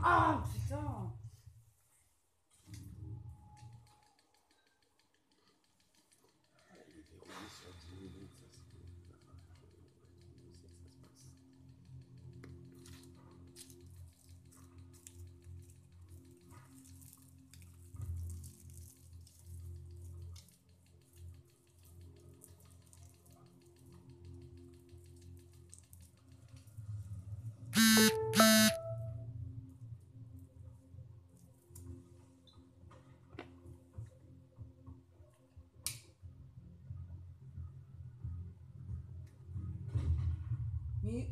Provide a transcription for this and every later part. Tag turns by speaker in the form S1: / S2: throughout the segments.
S1: 아 진짜.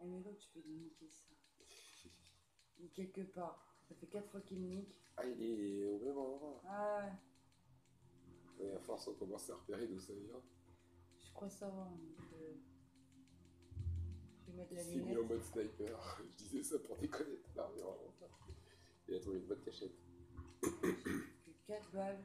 S1: Eh mais l'autre, tu peux lui niquer ça. Il quelque part. Ça fait 4 fois qu'il me nique.
S2: Ah, il est au même endroit.
S1: Ah ouais,
S2: Et à force, on commence à repérer d'où ça vient.
S1: je crois savoir. euh, Je vais mettre la
S2: Il s'est mis
S1: lunette.
S2: en mode sniper. Je disais ça pour déconner tout à l'heure. Il a trouvé une bonne cachette.
S1: Que 4 balles.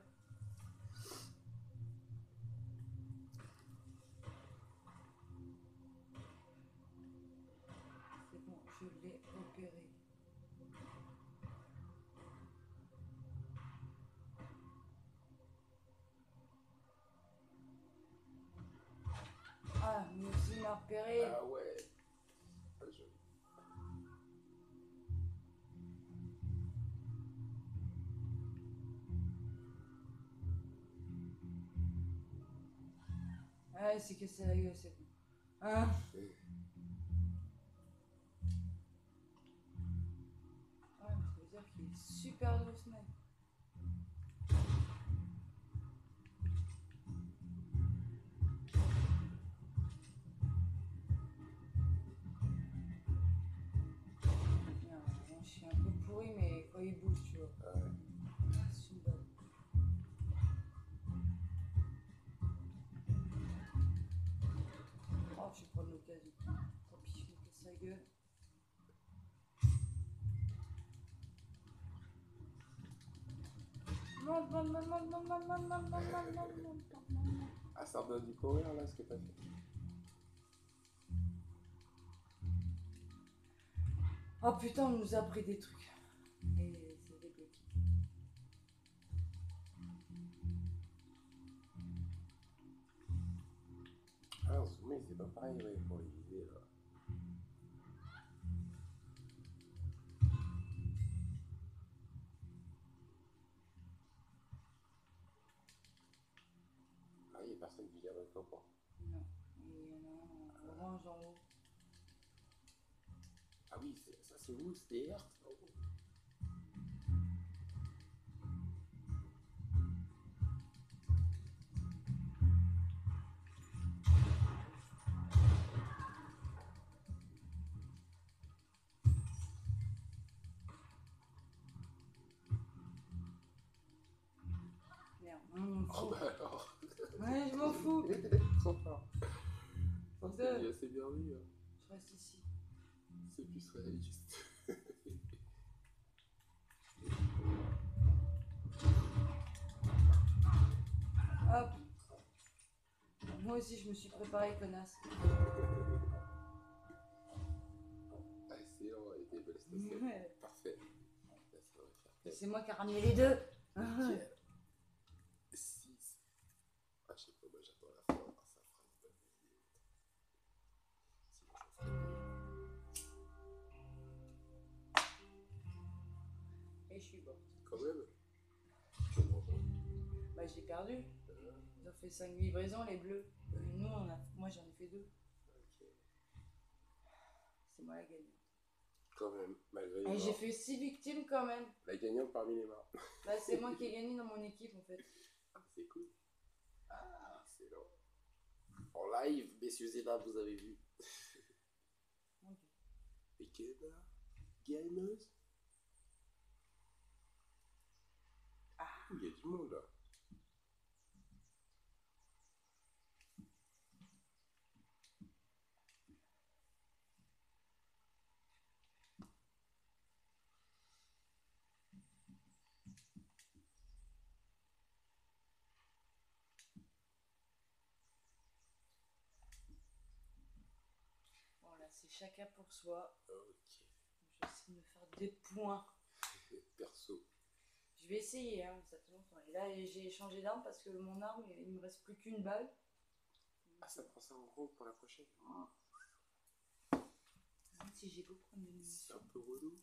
S1: Ah
S2: ouais.
S1: C'est que c'est la c'est bon. Hein mais qu'il est super douce, mec. Pourri, mais quand il bouge, tu vois.
S2: Ah ouais.
S1: C'est une balle. Oh, je vais prendre l'occasion. Tant pis, je me casse la gueule. Non, non, non, non, non, non, non, non, non, non, non, non.
S2: Ah, ça redonne du power là, ce que t'as fait.
S1: Oh putain, on nous a pris des trucs. highway 40.
S2: Ah oui, il n'y a personne qui vient avec toi quoi.
S1: Non, il y en a un orange en haut.
S2: Ah oui, ça c'est où C'était
S1: Hertz ah
S2: Oh bah alors,
S1: Ouais, je m'en fous.
S2: trop fort. Ça, c'est bien, c'est bien vu. hein.
S1: Je reste ici.
S2: C'est plus réaliste.
S1: Hop. Moi aussi, je me suis préparé, connasse.
S2: Ah, Excellent. serait
S1: Ouais.
S2: parfait. Là, ça devrait faire
S1: Et C'est moi qui ai ramené les deux. Perdu. Ils ont fait 5 livraisons, les bleus. Nous, on a... moi, j'en ai fait deux. C'est moi la gagnante.
S2: Quand même, malgré les
S1: Et j'ai fait 6 victimes quand même.
S2: La gagnante parmi les morts.
S1: Bah, c'est moi qui ai gagné dans mon équipe en fait.
S2: Ah, c'est cool. Ah, excellent. En live, messieurs et vous avez vu.
S1: Ok.
S2: Et gamer Gameuse
S1: Ah.
S2: Il y a du monde là.
S1: Chacun pour soi.
S2: Ok.
S1: Je vais essayer de me faire des points.
S2: Perso.
S1: Je vais essayer, hein, ça. Et là, j'ai changé d'arme parce que mon arme, il me reste plus qu'une balle.
S2: Ah, ça prend ça en compte pour la prochaine.
S1: Même si j'ai beau prendre des
S2: C'est
S1: munitions.
S2: un peu relou.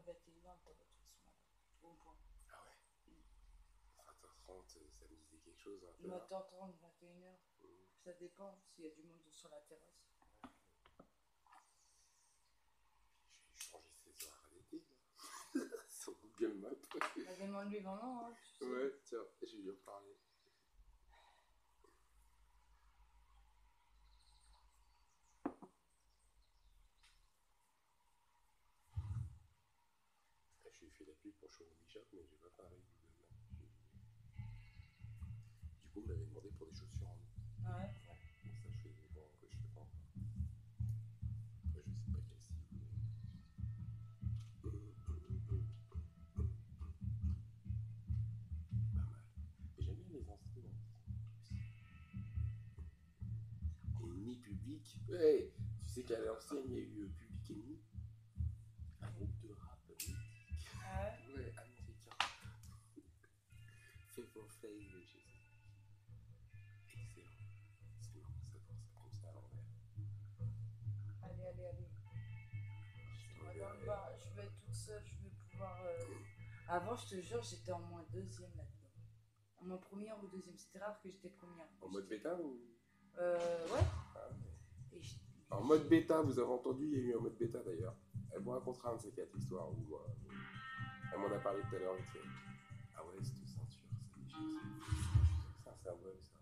S1: 21h, t'avais pris son au point.
S2: Ah ouais mmh. 20h30, ça me disait quelque chose. Un peu hein.
S1: 20h30, 21h.
S2: Mm.
S1: Ça dépend s'il y a du monde sur la terrasse.
S2: J'ai changé ses horaires à l'été. Sur Google Maps.
S1: Bah, Demande-lui vraiment. Hein.
S2: Ouais, tiens, je vais lui en parler. Je fait la pub pour Showroom Bishop, mais pas parlé de Google Maps. J'ai- Du coup, il m'avait demandé pour des chaussures en.
S1: Ah ouais.
S2: Ouais, donc ça, je fais bon, que je fais pas encore. Ouais, je sais pas quel style. Pas mal. Mais j'aime bien les instruments. Ennemi public. Ouais, tu sais qu'à l'ancienne, il y a eu euh, Public Enemy. Un groupe de rap Fait pour Fame, je sais. Excellent. C'est marrant, ça doit ça comme ça à l'envers.
S1: Allez, allez, allez.
S2: Je
S1: Moi, dans
S2: t'enverrai.
S1: le bar, je vais être toute seule, je vais pouvoir. euh, Avant, je te jure, j'étais en moins deuxième là-dedans. En moins première ou deuxième. C'était rare que j'étais première.
S2: En mode bêta ou?
S1: Euh, ouais.
S2: Ah ouais.
S1: Et je-
S2: En mode bêta, vous avez entendu, il y a eu un mode bêta d'ailleurs. Elle vous racontera un de ces quatre histoires où euh, elle m'en a parlé tout à l'heure. Ah ouais, cette ceinture, ça un symbole ça.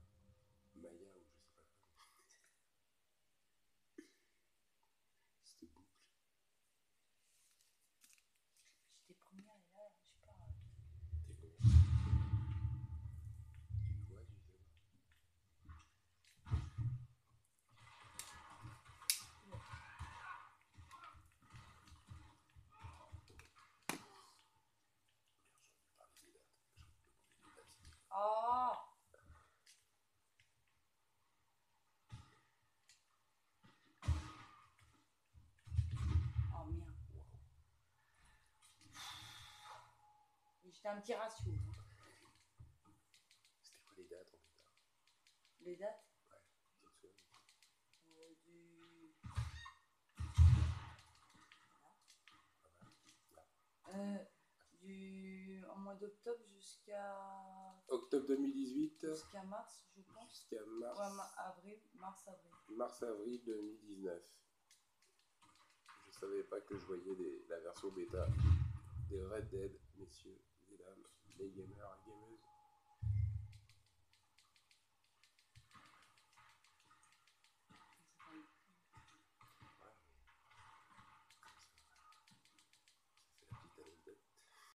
S2: Maya ou je sais pas quoi. Cette boucle.
S1: J'étais première et là, je sais pas.
S2: T'es combien Tu vois, je sais pas.
S1: Oh Oh merde. Et J'étais un petit ratio. hein.
S2: C'était quoi les dates en
S1: Les dates?
S2: Tu te souviens
S1: euh, du. Euh, du. En mois d'octobre jusqu'à.
S2: Octobre 2018
S1: Jusqu'à mars, je pense.
S2: jusqu'à
S1: Ouais,
S2: mars,
S1: ma- avril, mars-avril.
S2: mars-avril 2019. Je savais pas que je voyais des- la version bêta des Red Dead, messieurs et dames, les gamers et gameuses.